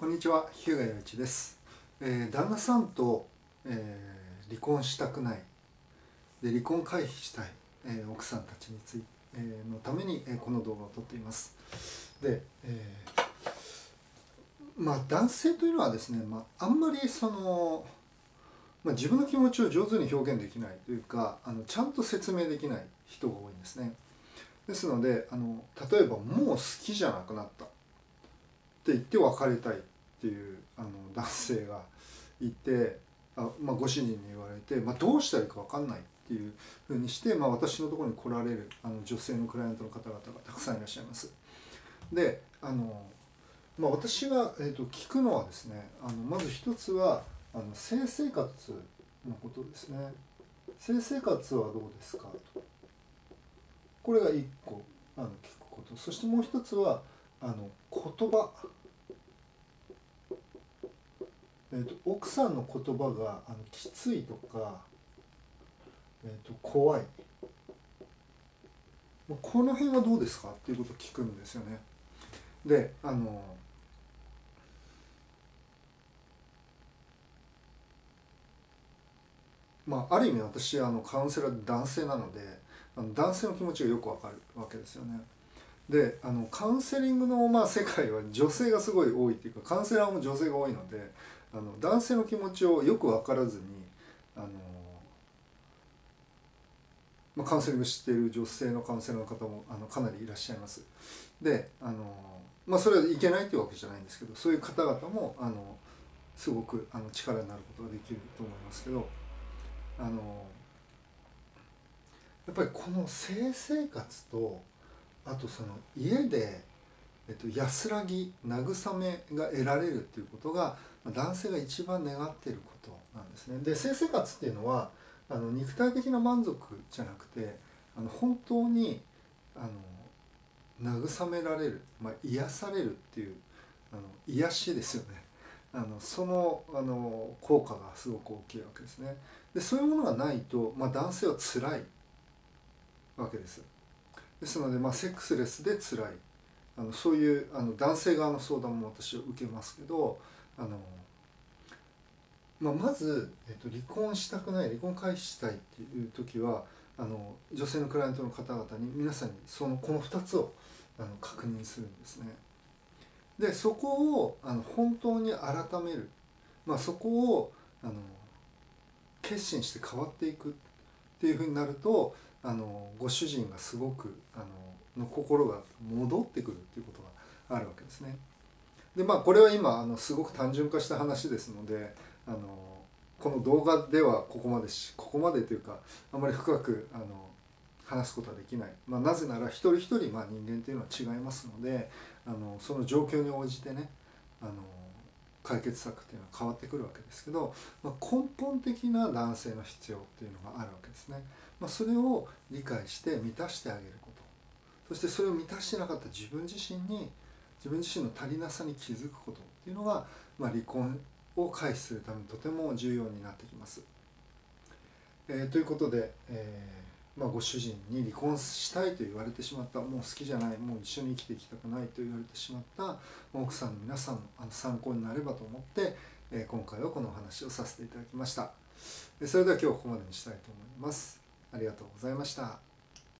こんにちは日向洋一です、えー、旦那さんと、えー、離婚したくない。で離婚回避したい、えー、奥さんたちについ、えー、のために、えー、この動画を撮っています。で、えー、まあ男性というのはですね、まあ、あんまりその、まあ、自分の気持ちを上手に表現できないというかあのちゃんと説明できない人が多いんですね。ですのであの例えばもう好きじゃなくなった。言って別れたいっていうあの男性がいてあ、まあ、ご主人に言われて、まあ、どうしたらいいか分かんないっていうふうにして、まあ、私のところに来られるあの女性のクライアントの方々がたくさんいらっしゃいます。であの、まあ、私が、えーと、聞くのはですねあのまず一つはあの性生活のことですね。性生活はどうですかとこれが一個あの聞くことそしてもう一つはあの言葉えーと、奥さんの言葉があのきついとか、えーと、怖いこの辺はどうですか？っていうことを聞くんですよね。であのまあ、ある意味私あのカウンセラー男性なのであの男性の気持ちがよくわかるわけですよね。であのカウンセリングの、まあ、世界は女性がすごい多いっていうかカウンセラーも女性が多いのであの男性の気持ちをよく分からずにあの、まあ、カウンセリングしている女性のカウンセラーの方もあのかなりいらっしゃいます。であのまあそれはいけないっていうわけじゃないんですけどそういう方々もあのすごくあの力になることができると思いますけどあのやっぱりこの性生活とあとその家で、えっと、安らぎ慰めが得られるっていうことが男性が一番願っていることなんですね。で性生活っていうのはあの肉体的な満足じゃなくてあの本当にあの慰められる、まあ、癒されるっていうあの癒しですよね。あのそのあの効果がすごく大きいわけですね。でそういうものがないと、まあ、男性は辛いわけです。ですので、まあ、セックスレスで辛いあのそういうあの男性側の相談も私は受けますけどあの、まあ、まず、えっと、離婚したくない離婚回避したいっていう時はあの女性のクライアントの方々に皆さんにそのこの2つをあの確認するんですね。でそこをあの本当に改める、まあ、そこをあの決心して変わっていくっていうふうになるとあのご主人がすごくあのの心が戻ってくるっていうことがあるわけですね。でまあこれは今あのすごく単純化した話ですのであのこの動画ではここまでしここまでというかあまり深くあの話すことはできない、まあ、なぜなら一人一人、まあ、人間というのは違いますのであのその状況に応じてねあの解決策っていうのは変わってくるわけですけど、まあ、根本的な男性の必要っていうのがあるわけですね。まあ、それを理解して満たしてあげることそしてそれを満たしてなかった自分自身に自分自身の足りなさに気づくことっていうのが、まあ、離婚を回避するためにとても重要になってきます。えー、ということで、えー、まあ、ご主人に離婚したいと言われてしまったもう好きじゃないもう一緒に生きていきたくないと言われてしまった奥さんの皆さんのあの参考になればと思って、え、今回はこのお話をさせていただきました。それでは今日はここまでにしたいと思います。ありがとうございました。